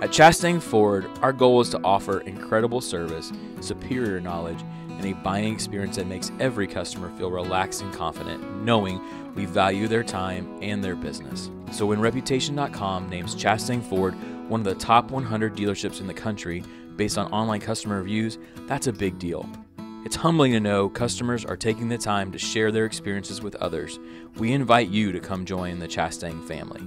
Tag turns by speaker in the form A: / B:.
A: At Chastang Ford, our goal is to offer incredible service, superior knowledge, and a buying experience that makes every customer feel relaxed and confident, knowing we value their time and their business. So when Reputation.com names Chastang Ford one of the top 100 dealerships in the country based on online customer reviews, that's a big deal. It's humbling to know customers are taking the time to share their experiences with others. We invite you to come join the Chastang family.